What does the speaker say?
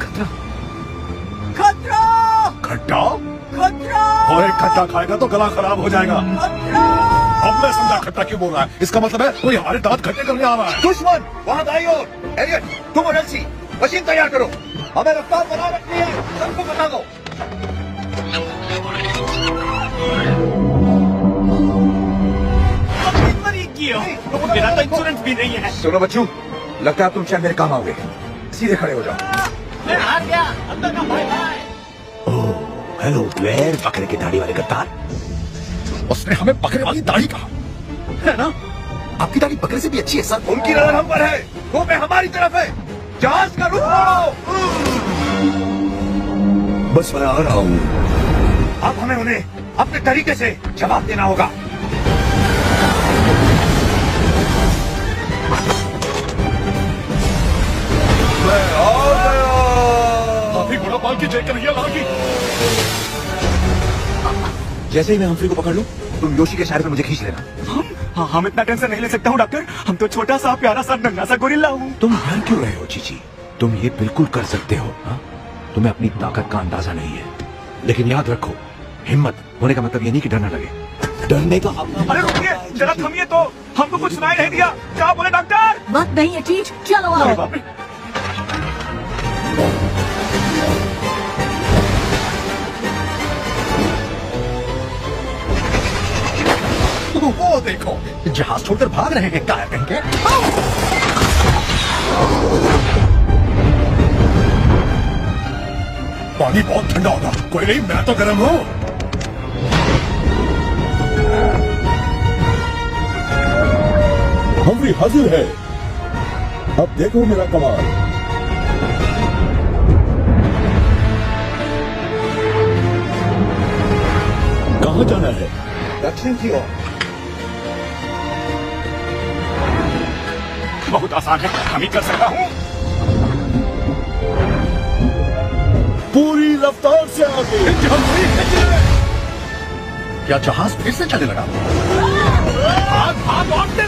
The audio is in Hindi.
खतरा। खतरा! खट्टा? खतरा! और एक खट्टा खाएगा तो गला खराब हो जाएगा। अब मैं समझा खट्टा क्यों बोल रहा है। इसका मतलब है कोई हमारे दांत खट्टे करने आ रहा है। दुश्मन वहाँ दाई और। एरियट तुम और एल्सी मशीन तैयार करो। हमें रफ्तार बना रखनी है। सबको बता दो। मेरा तो इंश्योरेंस भी नहीं है। सुनो बच्चों लगता है तुम शायद मेरे काम आओगे। सीधे खड़े हो जाओ। मैं हार गया। तक का बाय हेलो ब्लेयर बकरे की दाढ़ी वाले गद्दार? उसने हमें बकरे वाली दाढ़ी कहा। है ना? आपकी दाढ़ी बकरे से भी अच्छी है सर। उनकी नज़र हम पर है। वो पे हमारी तरफ़ है। जहाज़ का रुख मोड़ो। बस मैं आ रहा हूँ। अब हमें उन्हें अपने तरीके से जवाब देना होगा। काफ़ी बड़ा पाल की जय कन्हैया लाल की। जैसे ही मैं हम्फ्री को पकड़ लूँ तुम योशी के शायर पे मुझे खींच लेना। हम हाँ, हम इतना टेंशन नहीं ले सकता हूँ डॉक्टर। हम तो छोटा सा प्यारा सा नंगा सा गोरिल्ला हूँ। तुम डर क्यों रहे हो चीची? तुम ये बिल्कुल कर सकते हो हा? तुम्हें अपनी ताकत का अंदाज़ा नहीं है। लेकिन याद रखो हिम्मत होने का मतलब ये नहीं कि डर न लगे। डरने का अरे रुकिए जरा थमिए तो। हमको कुछ सुनाई नहीं दिया। क्या बोले डॉक्टर? वक्त नहीं है चीज़। चलो वो देखो। जहाज़ छोड़कर भाग रहे हैं काया? कहीं के पानी बहुत ठंडा होगा। कोई नहीं मैं तो गर्म हूँ। हम भी हाजिर है। अब देखो मेरा कमाल। कहाँ जाना है? दक्षिण की ओर। बहुत आसान है हम ही कर सकता हूँ पूरी रफ्तार से आगे क्या जहाज़ फिर से चले लगा भाग भाग